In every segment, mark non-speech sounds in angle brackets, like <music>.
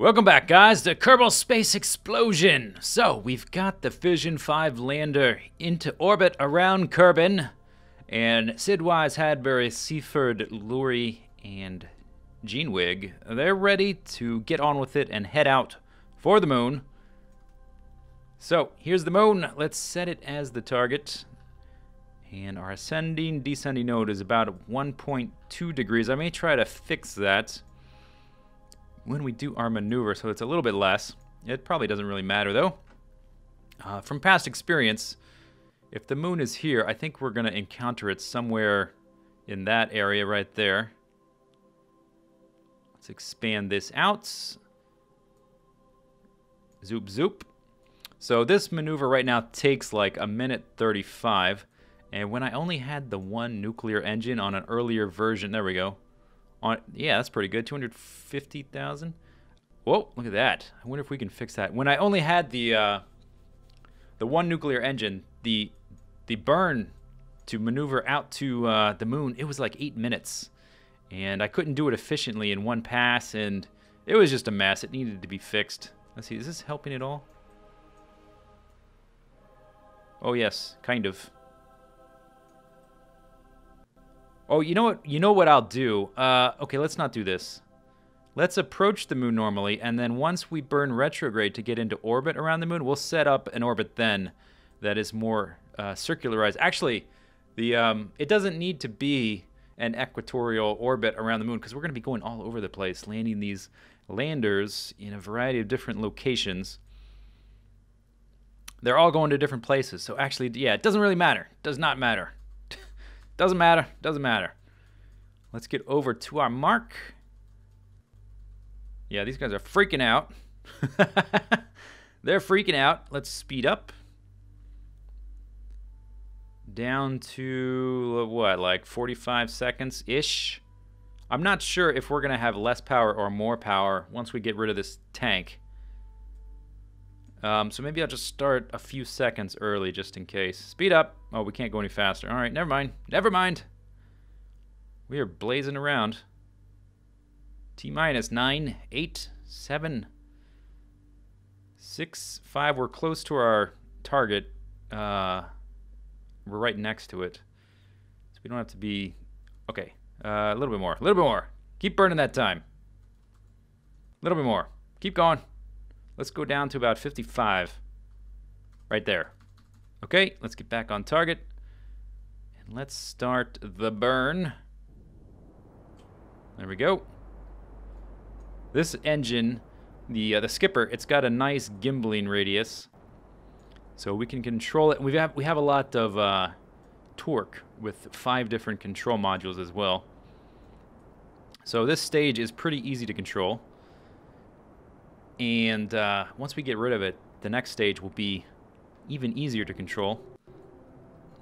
Welcome back, guys, to Kerbal Space Explosion. So, we've got the Fission 5 lander into orbit around Kerbin, and Sidwise, Hadbury, Seaford, Lurie, and Genewig, they're ready to get on with it and head out for the moon. So, here's the moon. Let's set it as the target. And our ascending descending node is about 1.2 degrees. I may try to fix that when we do our maneuver, so it's a little bit less. It probably doesn't really matter, though. Uh, from past experience, if the moon is here, I think we're going to encounter it somewhere in that area right there. Let's expand this out. Zoop, zoop. So this maneuver right now takes like a minute 35. And when I only had the one nuclear engine on an earlier version, there we go, on, yeah, that's pretty good. 250,000. Whoa, look at that. I wonder if we can fix that. When I only had the uh, the one nuclear engine, the the burn to maneuver out to uh, the moon, it was like eight minutes, and I couldn't do it efficiently in one pass, and it was just a mess. It needed to be fixed. Let's see, is this helping at all? Oh yes, kind of. Oh, you know what? You know what I'll do? Uh, okay, let's not do this. Let's approach the moon normally, and then once we burn retrograde to get into orbit around the moon, we'll set up an orbit then that is more uh, circularized. Actually, the um, it doesn't need to be an equatorial orbit around the moon because we're going to be going all over the place, landing these landers in a variety of different locations. They're all going to different places. So actually, yeah, it doesn't really matter. Does not matter. Doesn't matter. Doesn't matter. Let's get over to our mark. Yeah, these guys are freaking out. <laughs> They're freaking out. Let's speed up. Down to, what, like 45 seconds-ish? I'm not sure if we're going to have less power or more power once we get rid of this tank. Um, so maybe I'll just start a few seconds early just in case. Speed up. Oh, we can't go any faster. All right, never mind. Never mind. We are blazing around. T minus nine, eight, seven, six, five. We're close to our target. Uh, we're right next to it. So we don't have to be... Okay, uh, a little bit more. A little bit more. Keep burning that time. A little bit more. Keep going. Let's go down to about 55. Right there. Okay, let's get back on target. And let's start the burn. There we go. This engine, the uh, the skipper, it's got a nice gimbaling radius. So we can control it. We have we have a lot of uh, torque with five different control modules as well. So this stage is pretty easy to control. And uh, once we get rid of it, the next stage will be even easier to control.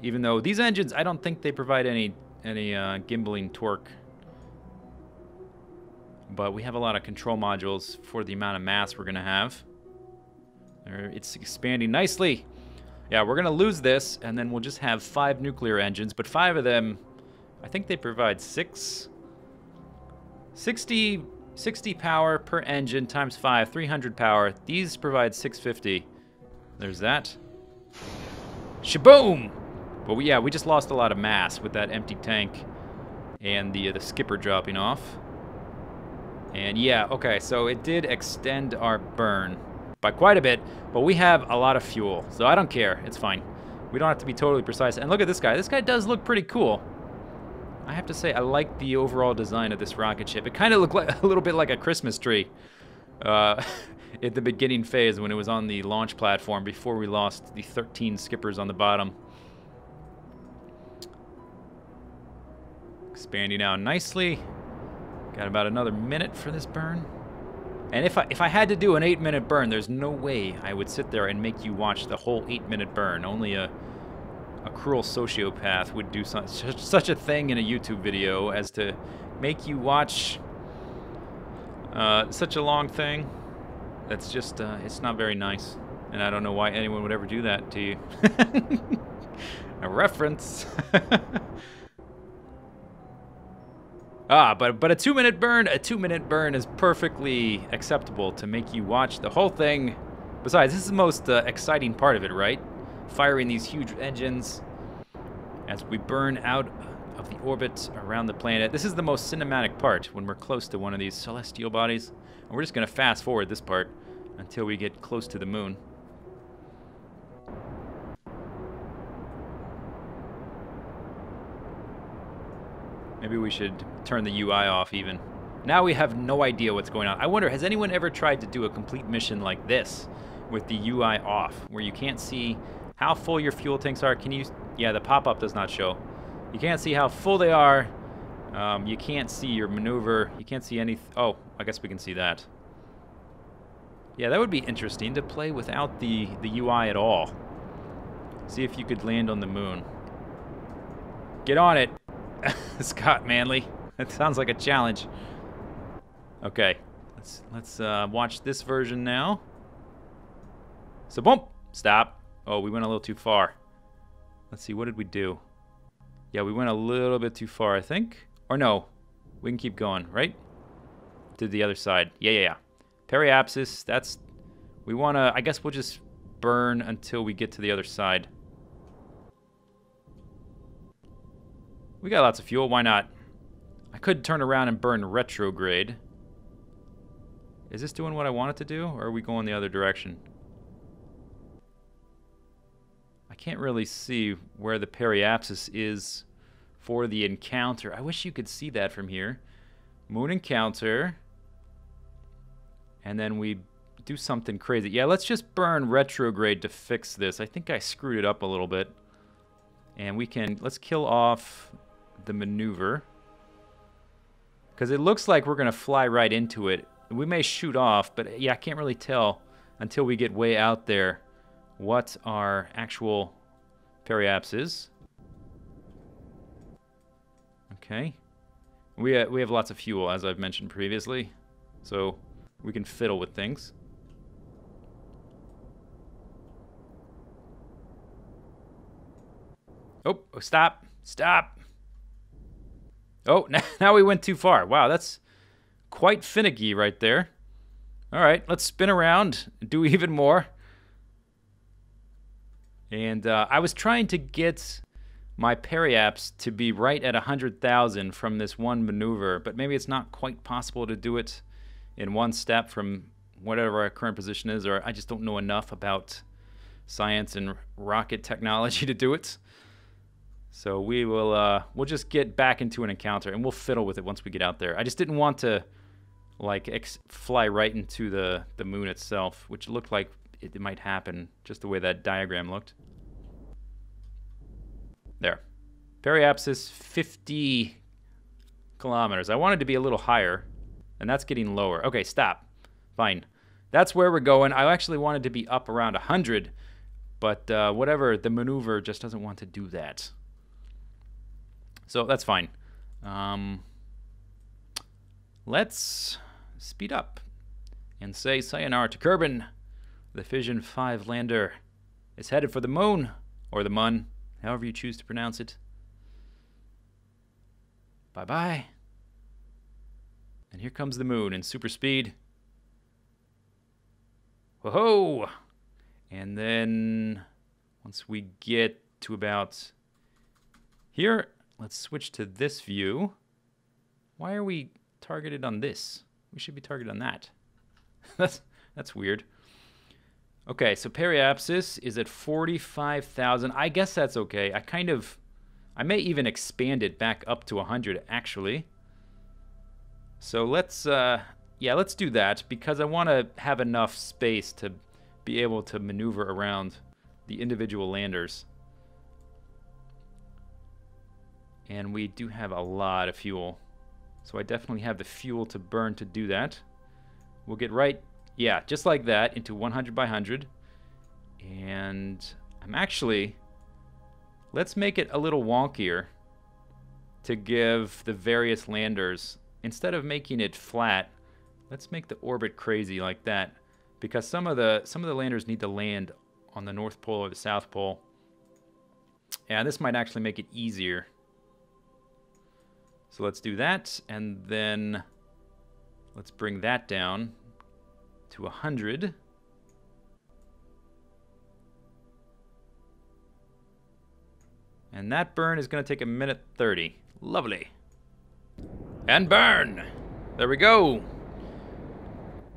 Even though these engines, I don't think they provide any any uh, gimbaling torque. But we have a lot of control modules for the amount of mass we're going to have. It's expanding nicely. Yeah, we're going to lose this, and then we'll just have five nuclear engines. But five of them, I think they provide six... 60 60 power per engine times 5, 300 power. These provide 650. There's that. Shaboom! But we, yeah, we just lost a lot of mass with that empty tank and the, uh, the skipper dropping off. And yeah, okay, so it did extend our burn by quite a bit, but we have a lot of fuel, so I don't care. It's fine. We don't have to be totally precise. And look at this guy. This guy does look pretty cool. I have to say, I like the overall design of this rocket ship. It kind of looked like <laughs> a little bit like a Christmas tree uh, <laughs> at the beginning phase when it was on the launch platform before we lost the 13 skippers on the bottom. Expanding out nicely. Got about another minute for this burn. And if I, if I had to do an 8-minute burn, there's no way I would sit there and make you watch the whole 8-minute burn. Only a a cruel sociopath would do <laughs> such, such a thing in a YouTube video as to make you watch uh, such a long thing. That's just, uh, it's not very nice. And I don't know why anyone would ever do that to you. <laughs> a reference. <laughs> Ah, but but a two minute burn, a two minute burn is perfectly acceptable to make you watch the whole thing. Besides, this is the most uh, exciting part of it, right? Firing these huge engines as we burn out of the orbit around the planet. This is the most cinematic part when we're close to one of these celestial bodies. And we're just going to fast forward this part until we get close to the moon. Maybe we should turn the UI off even. Now we have no idea what's going on. I wonder, has anyone ever tried to do a complete mission like this with the UI off, where you can't see how full your fuel tanks are? Can you... Yeah, the pop-up does not show. You can't see how full they are. Um, you can't see your maneuver. You can't see any... Oh, I guess we can see that. Yeah, that would be interesting to play without the, the UI at all. See if you could land on the moon. Get on it, <laughs> Scott Manley. That sounds like a challenge. Okay, let's let's uh, watch this version now. So, boom, stop. Oh, we went a little too far. Let's see, what did we do? Yeah, we went a little bit too far, I think. Or no, we can keep going, right? To the other side. Yeah, yeah, yeah. Periapsis, that's... We want to... I guess we'll just burn until we get to the other side. We got lots of fuel, why not? I could turn around and burn retrograde. Is this doing what I want it to do, or are we going the other direction? Can't really see where the periapsis is for the encounter. I wish you could see that from here. Moon encounter. And then we do something crazy. Yeah, let's just burn retrograde to fix this. I think I screwed it up a little bit. And we can, let's kill off the maneuver. Because it looks like we're going to fly right into it. We may shoot off, but yeah, I can't really tell until we get way out there what our actual periaps is. Okay. We, uh, we have lots of fuel, as I've mentioned previously, so we can fiddle with things. Oh, oh stop, stop. Oh, <laughs> now we went too far. Wow, that's quite finicky right there. All right, let's spin around, do even more. And uh, I was trying to get my periaps to be right at 100,000 from this one maneuver, but maybe it's not quite possible to do it in one step from whatever our current position is, or I just don't know enough about science and rocket technology <laughs> to do it. So we will uh, we'll just get back into an encounter and we'll fiddle with it once we get out there. I just didn't want to like fly right into the the moon itself, which looked like it, it might happen just the way that diagram looked. There. Periapsis 50 kilometers. I wanted to be a little higher, and that's getting lower. Okay, stop. Fine. That's where we're going. I actually wanted to be up around 100, but uh, whatever, the maneuver just doesn't want to do that. So that's fine. Um, let's speed up and say sayonara to Kerbin. The Fission 5 lander is headed for the moon, or the mun, however you choose to pronounce it. Bye bye. And here comes the moon in super speed. Whoa! And then once we get to about here, let's switch to this view. Why are we targeted on this? We should be targeted on that. <laughs> that's that's weird. Okay, so periapsis is at 45,000. I guess that's okay. I kind of, I may even expand it back up to 100 actually. So let's, uh, yeah, let's do that because I want to have enough space to be able to maneuver around the individual landers. And we do have a lot of fuel. So I definitely have the fuel to burn to do that. We'll get right yeah, just like that into 100 by 100. And I'm actually, let's make it a little wonkier to give the various landers, instead of making it flat, let's make the orbit crazy like that. Because some of the some of the landers need to land on the North Pole or the South Pole. Yeah, this might actually make it easier. So let's do that, and then let's bring that down to 100. And that burn is going to take a minute 30. Lovely. And burn! There we go.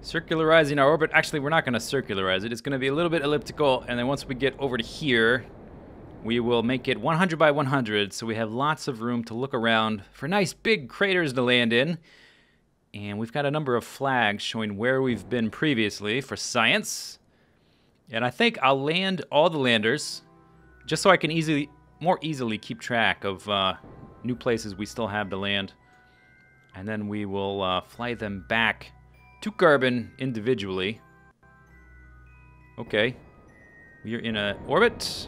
Circularizing our orbit. Actually, we're not going to circularize it. It's going to be a little bit elliptical, and then once we get over to here, we will make it 100 by 100, so we have lots of room to look around for nice big craters to land in. And we've got a number of flags showing where we've been previously for science. And I think I'll land all the landers just so I can easily, more easily keep track of uh, new places we still have to land. And then we will uh, fly them back to Kerbin individually. Okay. We are in a orbit.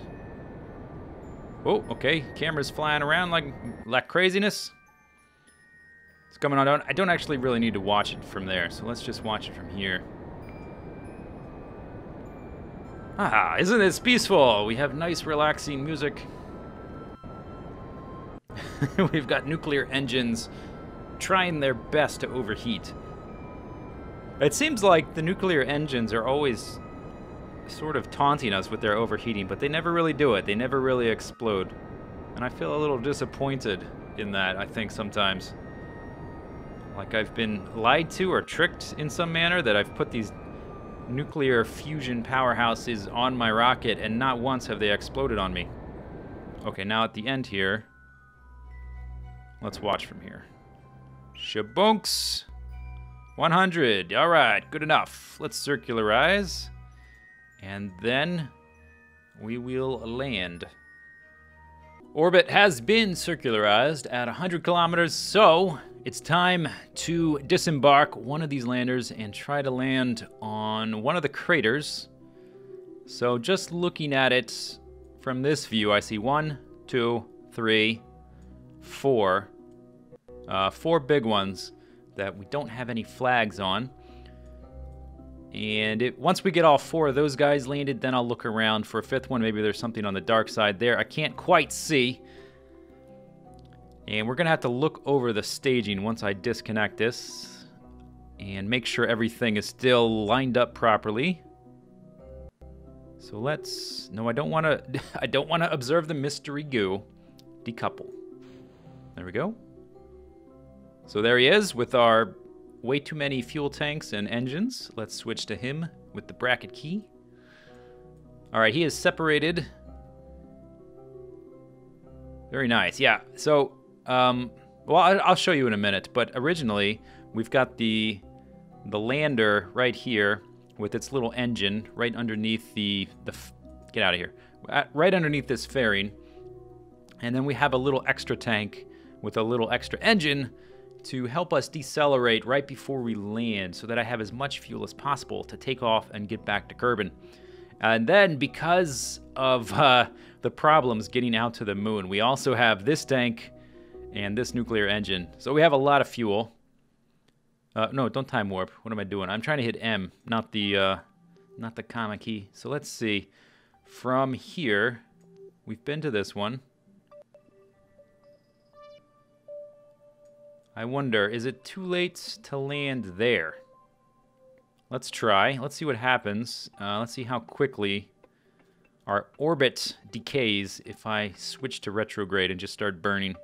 Oh, okay. Camera's flying around like, like craziness. It's coming on. I don't actually really need to watch it from there, so let's just watch it from here. Ah, isn't this peaceful? We have nice, relaxing music. <laughs> We've got nuclear engines trying their best to overheat. It seems like the nuclear engines are always sort of taunting us with their overheating, but they never really do it. They never really explode. And I feel a little disappointed in that, I think, sometimes. Like I've been lied to or tricked in some manner that I've put these nuclear fusion powerhouses on my rocket and not once have they exploded on me. Okay, now at the end here, let's watch from here. Shabunks! 100. All right, good enough. Let's circularize. And then we will land. Orbit has been circularized at 100 kilometers, so it's time to disembark one of these landers and try to land on one of the craters. So just looking at it from this view, I see one, two, three, four, uh, four big ones that we don't have any flags on. And it, once we get all four of those guys landed, then I'll look around for a fifth one. Maybe there's something on the dark side there. I can't quite see. And we're to have to look over the staging once I disconnect this and make sure everything is still lined up properly. So let's, no, I don't want to, <laughs> I don't want to observe the mystery goo. Decouple. There we go. So there he is with our way too many fuel tanks and engines. Let's switch to him with the bracket key. All right, he is separated. Very nice. Yeah. So um, well, I'll show you in a minute. But originally, we've got the the lander right here with its little engine right underneath the the get out of here, right underneath this fairing, and then we have a little extra tank with a little extra engine to help us decelerate right before we land, so that I have as much fuel as possible to take off and get back to Kerbin. And then, because of uh, the problems getting out to the moon, we also have this tank and this nuclear engine. So we have a lot of fuel. Uh, no, don't time warp. What am I doing? I'm trying to hit M, not the uh, not the comma key. So let's see. From here, we've been to this one. I wonder, is it too late to land there? Let's try. Let's see what happens. Uh, let's see how quickly our orbit decays if I switch to retrograde and just start burning.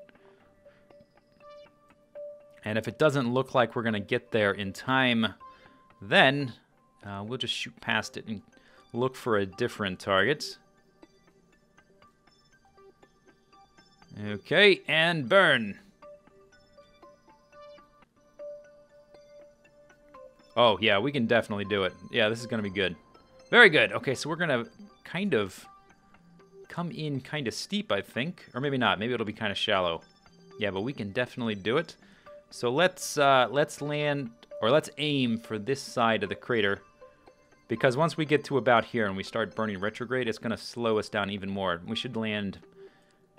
And if it doesn't look like we're going to get there in time, then uh, we'll just shoot past it and look for a different target. Okay, and burn. Oh, yeah, we can definitely do it. Yeah, this is going to be good. Very good. Okay, so we're going to kind of come in kind of steep, I think. Or maybe not. Maybe it'll be kind of shallow. Yeah, but we can definitely do it. So let's uh, let's land or let's aim for this side of the crater because once we get to about here and we start burning retrograde, it's going to slow us down even more. We should land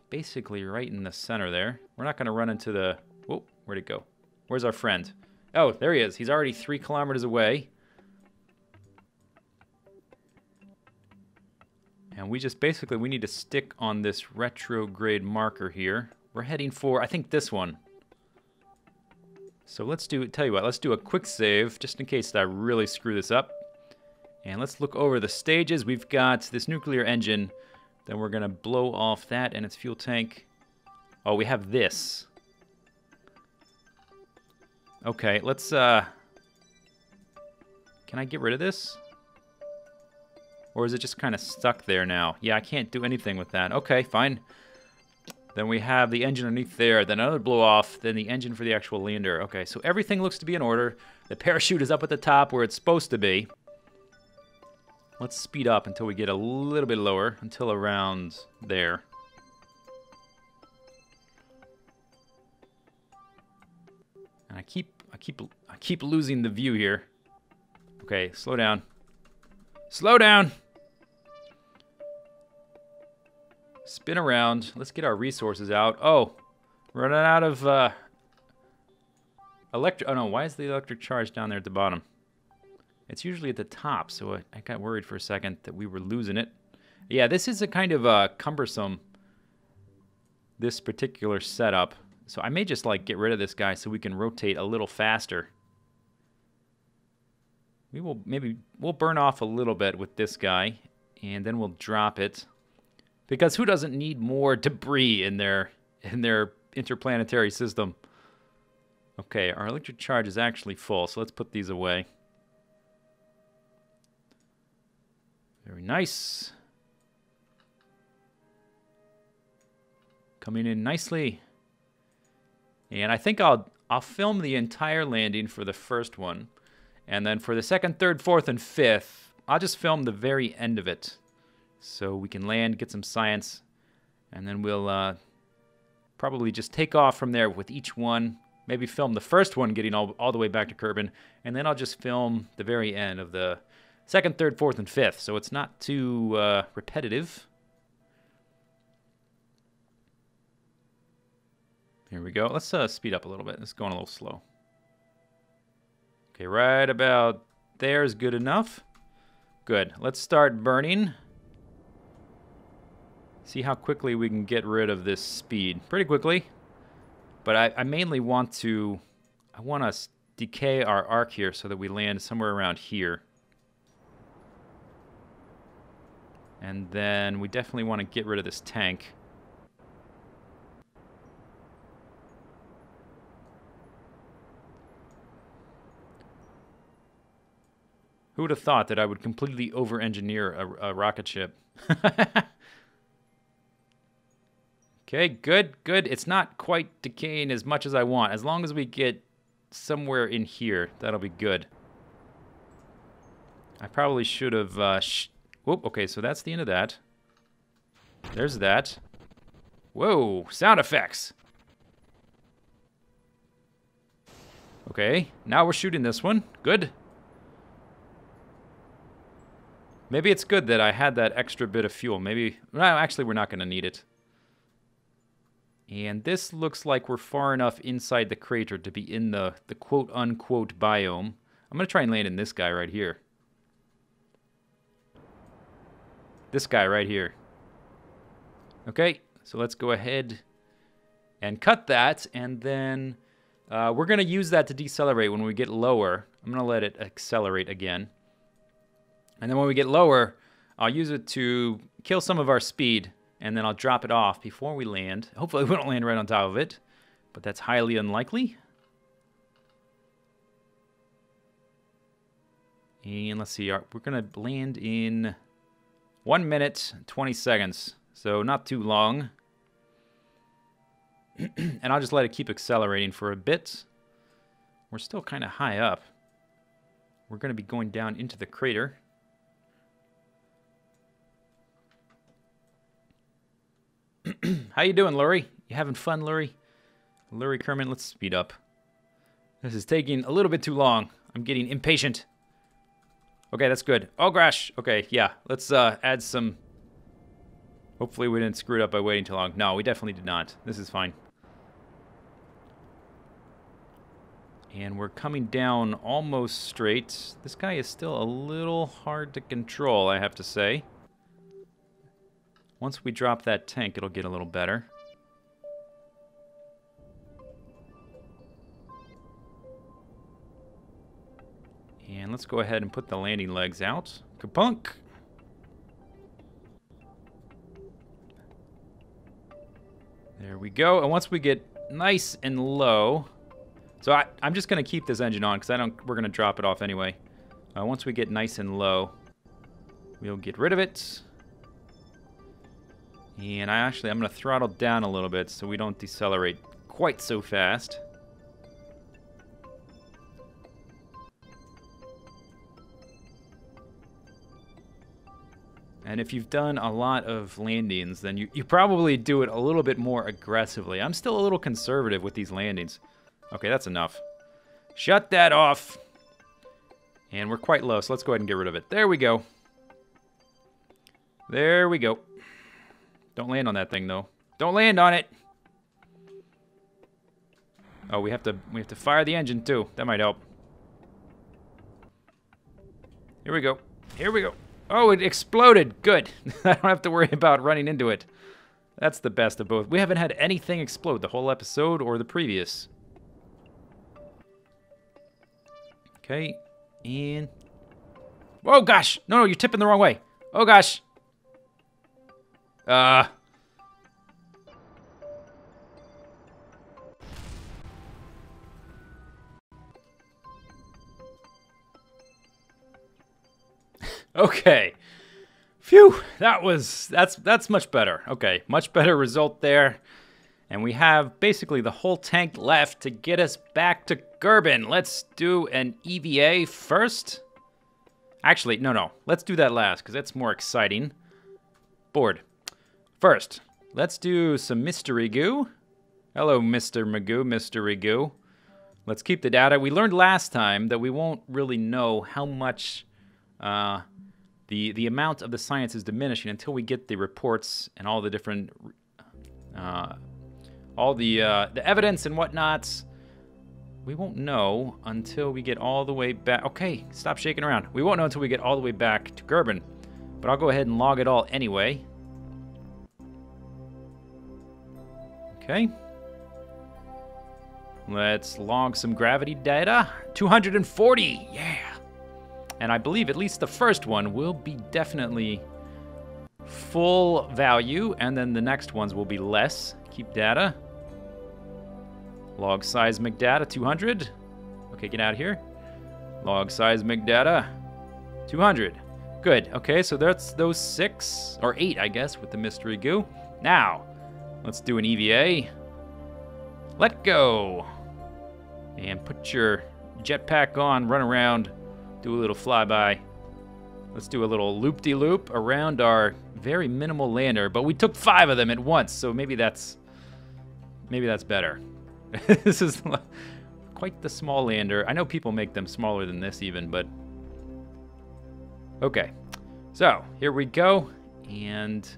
basically right in the center there. We're not going to run into the... Whoa, where'd it go? Where's our friend? Oh, there he is. He's already three kilometers away. And we just basically, we need to stick on this retrograde marker here. We're heading for, I think this one. So let's do, tell you what, let's do a quick save, just in case I really screw this up. And let's look over the stages. We've got this nuclear engine. Then we're going to blow off that and its fuel tank. Oh, we have this. Okay, let's, uh... Can I get rid of this? Or is it just kind of stuck there now? Yeah, I can't do anything with that. Okay, fine. Then we have the engine underneath there, then another blow off, then the engine for the actual lander. Okay, so everything looks to be in order. The parachute is up at the top where it's supposed to be. Let's speed up until we get a little bit lower, until around there. And I keep I keep I keep losing the view here. Okay, slow down. Slow down. Spin around. Let's get our resources out. Oh, running out of uh, electric. Oh no, why is the electric charge down there at the bottom? It's usually at the top, so I, I got worried for a second that we were losing it. Yeah, this is a kind of uh, cumbersome, this particular setup. So I may just like get rid of this guy so we can rotate a little faster. We will maybe, we'll burn off a little bit with this guy and then we'll drop it. Because who doesn't need more debris in their, in their interplanetary system? Okay, our electric charge is actually full, so let's put these away. Very nice. Coming in nicely. And I think I'll I'll film the entire landing for the first one. And then for the second, third, fourth, and fifth, I'll just film the very end of it. So we can land, get some science, and then we'll uh, probably just take off from there with each one. Maybe film the first one getting all, all the way back to Kerbin, and then I'll just film the very end of the second, third, fourth, and fifth. So it's not too uh, repetitive. Here we go. Let's uh, speed up a little bit. It's going a little slow. Okay, right about there is good enough. Good. Let's start burning. See how quickly we can get rid of this speed. Pretty quickly. But I, I mainly want to... I want to decay our arc here so that we land somewhere around here. And then we definitely want to get rid of this tank. Who would have thought that I would completely over-engineer a, a rocket ship? <laughs> okay, good, good. It's not quite decaying as much as I want. As long as we get somewhere in here, that'll be good. I probably should have... Uh, sh Whoop, okay, so that's the end of that. There's that. Whoa, sound effects. Okay, now we're shooting this one. Good. Maybe it's good that I had that extra bit of fuel. Maybe, no, actually we're not going to need it. And this looks like we're far enough inside the crater to be in the, the quote-unquote biome. I'm going to try and land in this guy right here. This guy right here. Okay, so let's go ahead and cut that, and then uh, we're going to use that to decelerate when we get lower. I'm going to let it accelerate again. And then when we get lower, I'll use it to kill some of our speed, and then I'll drop it off before we land. Hopefully <laughs> we don't land right on top of it, but that's highly unlikely. And let's see, we're going to land in 1 minute, 20 seconds, so not too long. <clears throat> and I'll just let it keep accelerating for a bit. We're still kind of high up. We're going to be going down into the crater. <clears throat> How you doing, Lurie? You having fun, Lurie? Lurie Kerman, let's speed up. This is taking a little bit too long. I'm getting impatient. Okay, that's good. Oh gosh. Okay, yeah. Let's uh, add some... Hopefully we didn't screw it up by waiting too long. No, we definitely did not. This is fine. And we're coming down almost straight. This guy is still a little hard to control, I have to say. Once we drop that tank, it'll get a little better. And let's go ahead and put the landing legs out. Kapunk! There we go. And once we get nice and low, so I, am just going to keep this engine on because I don't. We're going to drop it off anyway. Uh, once we get nice and low, we'll get rid of it. And I actually, I'm going to throttle down a little bit so we don't decelerate quite so fast. And if you've done a lot of landings, then you, you probably do it a little bit more aggressively. I'm still a little conservative with these landings. Okay, that's enough. Shut that off. And we're quite low, so let's go ahead and get rid of it. There we go. There we go. Don't land on that thing, though. Don't land on it! Oh, we have to we have to fire the engine, too. That might help. Here we go. Here we go. Oh, it exploded. Good. <laughs> I don't have to worry about running into it. That's the best of both. We haven't had anything explode the whole episode or the previous. Okay, and... Oh, gosh! No, no, you're tipping the wrong way. Oh, gosh! Uh... <laughs> Okay. Phew, that was that's that's much better. Okay, much better result there. And we have basically the whole tank left to get us back to Kerbin. Let's do an EVA first. Actually, no, no. Let's do that last because that's more exciting. Board. First, let's do some mystery goo. Hello, Mr. Magoo, Mystery Goo. Let's keep the data. We learned last time that we won't really know how much uh, the the amount of the science is diminishing until we get the reports and all the different uh, all the uh, the evidence and whatnots. We won't know until we get all the way back. Okay, stop shaking around. We won't know until we get all the way back to Kerbin. But I'll go ahead and log it all anyway. Okay. Let's log some gravity data. 240, yeah. And I believe at least the first one will be definitely full value, and then the next ones will be less. Keep data. Log seismic data, 200. Okay, get out of here. Log seismic data, 200. Good. Okay, so that's those six, or eight, I guess, with the mystery goo. Now, let's do an EVA. Let go. And put your jetpack on, run around do a little flyby. Let's do a little loop-de-loop -loop around our very minimal lander, but we took five of them at once, so maybe that's maybe that's better. <laughs> this is quite the small lander. I know people make them smaller than this even, but okay. So here we go, and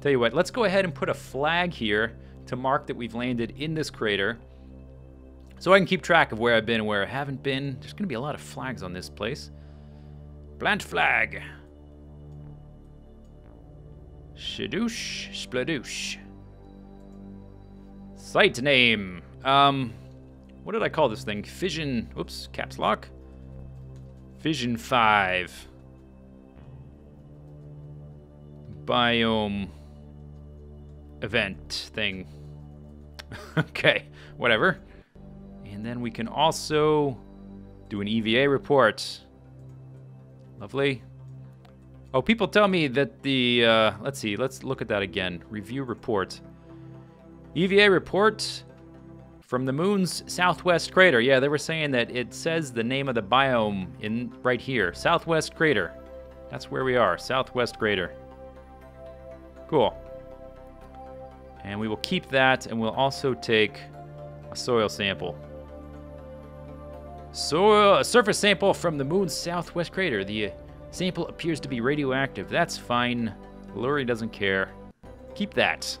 tell you what, let's go ahead and put a flag here to mark that we've landed in this crater. So I can keep track of where I've been and where I haven't been. There's going to be a lot of flags on this place. Plant flag. Shadoosh, spladoosh. Site name. Um, what did I call this thing? Fission, oops, caps lock. Fission 5. Biome event thing. <laughs> okay, whatever. And then we can also do an EVA report. Lovely. Oh, people tell me that the, uh, let's see, let's look at that again. Review report. EVA report from the moon's southwest crater. Yeah, they were saying that it says the name of the biome in right here. Southwest crater. That's where we are, southwest crater. Cool. And we will keep that, and we'll also take a soil sample. Soil, a surface sample from the moon's southwest crater. The sample appears to be radioactive. That's fine. Lurie doesn't care. Keep that.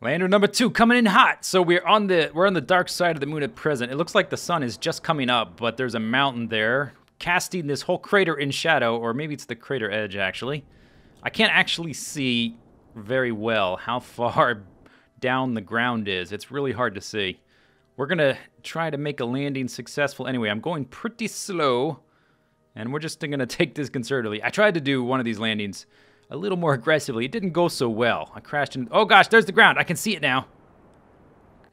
Lander number two coming in hot. So we're on the we're on the dark side of the moon at present. It looks like the sun is just coming up, but there's a mountain there casting this whole crater in shadow, or maybe it's the crater edge actually. I can't actually see very well how <laughs> far down the ground is. It's really hard to see. We're going to try to make a landing successful anyway. I'm going pretty slow, and we're just going <laughs> to take this conservatively. I tried to do one of these landings a little more aggressively. It didn't go so well. I crashed in... Oh, gosh, there's the ground. I can see it now.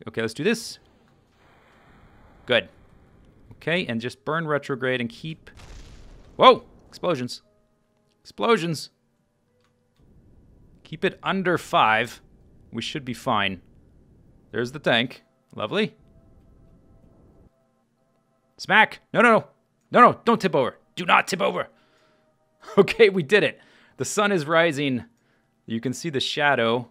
Okay, let's do this. Good. Okay, and just burn retrograde and keep... Whoa! Explosions. Explosions. Keep it under five. We should be fine. There's the tank. Lovely. Smack! No, no, no. No, no, don't tip over. Do not tip over. <laughs> Okay, we did it. The sun is rising. You can see the shadow.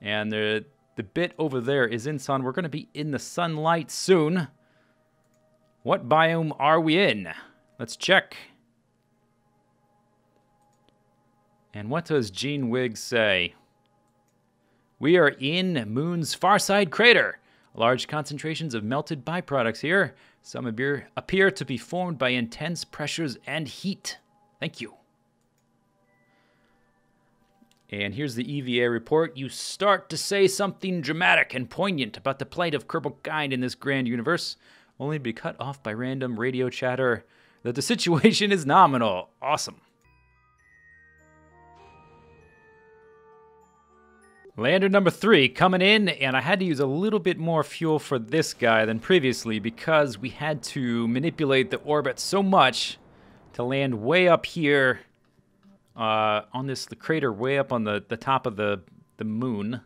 And the, the bit over there is in sun. We're going to be in the sunlight soon. What biome are we in? Let's check. And what does Gene Wiggs say? We are in Moon's Farside crater. Large concentrations of melted byproducts here. Some appear, appear to be formed by intense pressures and heat. Thank you. And here's the EVA report. You start to say something dramatic and poignant about the plight of Kerbal kind in this grand universe, only to be cut off by random radio chatter that the <laughs> situation is nominal. Awesome. Lander number three coming in, and I had to use a little bit more fuel for this guy than previously because we had to manipulate the orbit so much to land way up here uh, on this the crater way up on the, the top of the, the moon.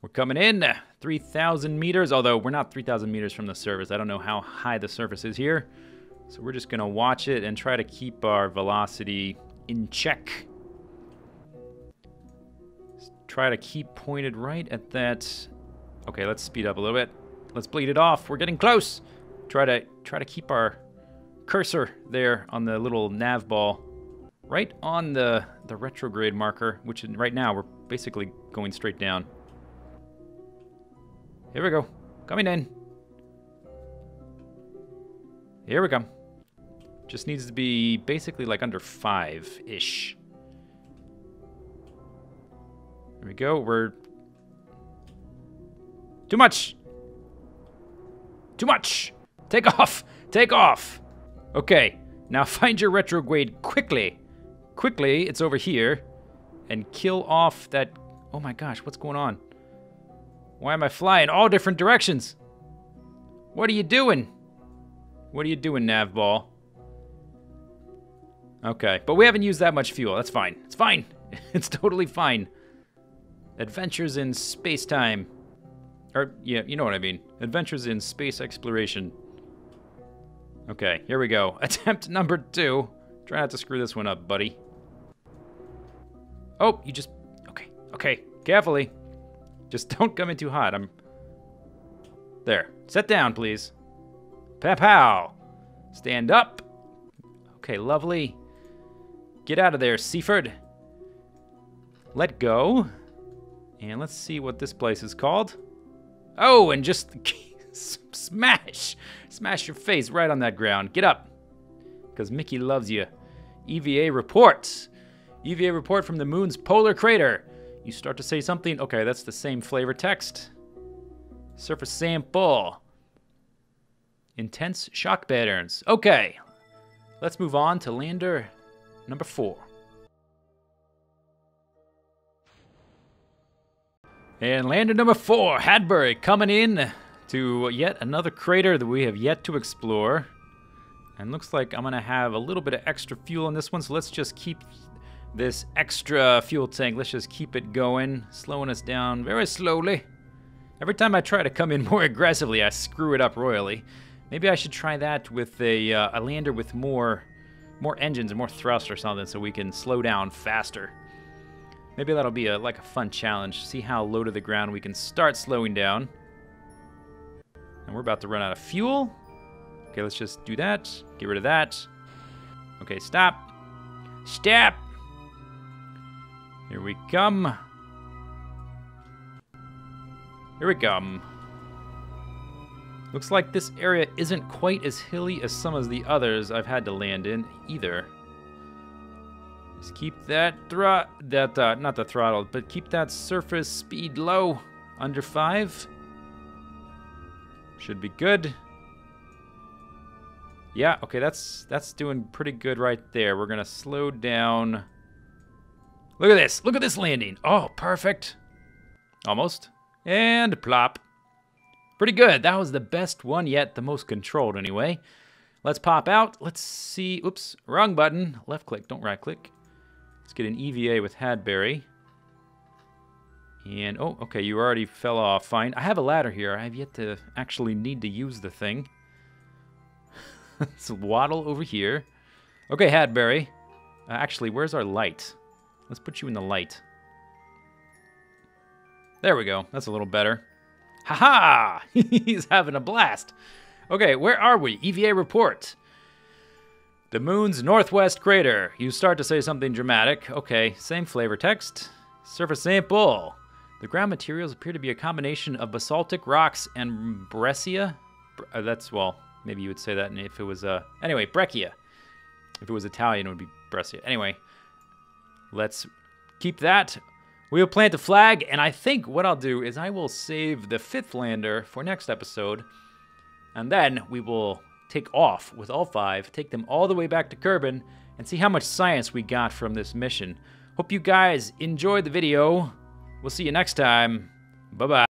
We're coming in uh, 3,000 meters, although we're not 3,000 meters from the surface. I don't know how high the surface is here. So we're just going to watch it and try to keep our velocity in check try to keep pointed right at that. Okay, let's speed up a little bit. Let's bleed it off. We're getting close. Try to try to keep our cursor there on the little nav ball, right on the the retrograde marker, which right now we're basically going straight down. Here we go, coming in. Here we come. Just needs to be basically like under five-ish. There we go. We're... Too much! Too much! Take <laughs> off! Take off! Okay, now <laughs> find your retrograde quickly. Quickly, it's over here. And kill off that... Oh my gosh, what's going on? Why am I flying all different directions? What are you doing? What are you doing, Navball? Okay, but we haven't used that much fuel. That's fine. It's fine. <laughs> it's totally fine. Adventures in space time. Or, yeah, you know what I mean. Adventures in space exploration. Okay, here we go. <laughs> Attempt number two. Try not to screw this one up, buddy. Oh, you just... Okay, okay. Carefully. Just <laughs> don't come in too hot. I'm... There. Sit down, please. Pow Stand up. Okay, lovely. Get out of there, Seaford. Let go. And let's see what this place is called. Oh, and just <laughs> smash! Smash your face right on that ground. Get up. Because Mickey loves you. EVA report. EVA report from the moon's polar crater. You start to say something. Okay, that's the same flavor text. Surface sample. Intense shock patterns. Okay. Let's move on to lander number four. And lander number four, Hadbury, coming in to yet another crater that we have yet to explore. And looks like I'm gonna have a little bit of extra fuel on this one, so let's just keep this extra fuel tank, let's just keep it going, slowing us down very slowly. Every time I try to come in <laughs> more aggressively, I screw it up royally. Maybe I should try that with a, uh, a lander with more, more engines and more thrust or something so we can slow down faster. Maybe that'll be a like a fun challenge. See how low to the ground we can start slowing down. And we're about to run out of fuel. Okay, let's just do that. Get rid of that. Okay, stop. Stop! Come. Here we come. Looks like this area isn't quite as hilly as some of the others I've had to land in either. Just keep that throt, that, uh, not the throttle, but keep that surface speed low, under five. Should be good. Yeah, okay, that's that's doing pretty good right there. We're gonna slow down. Look at this. Look at this landing. Oh, perfect. Almost. And plop. Pretty good. That was the best one yet, the most controlled anyway. Let's pop out. Let's see. Oops, wrong button. Left click, don't right click. Let's get an EVA with Hadberry. And, oh, okay, you already fell off. Fine. I have a ladder here. I have yet to actually need to use the thing. <laughs> Let's waddle over here. Okay, Hadberry. Uh, actually, where's our light? Let's put you in the light. There we go. That's a little better. Haha! -ha! <laughs> He's having a blast. Okay, where are we? EVA report. The Mun's northwest crater. You start to say something dramatic. Okay, same flavor text. Surface sample. The ground materials appear to be a combination of basaltic rocks and breccia. Uh, that's, well, maybe you would say that if it was, uh, anyway, breccia. If it was Italian, it would be breccia. Anyway, let's keep that. We'll plant a flag, and I think what I'll do is I will save the fifth lander for next episode, and then we will take off with all five, take them all the way back to Kerbin, and see how much science we got from this mission. Hope you guys enjoyed the video. We'll see you next time. Bye-bye.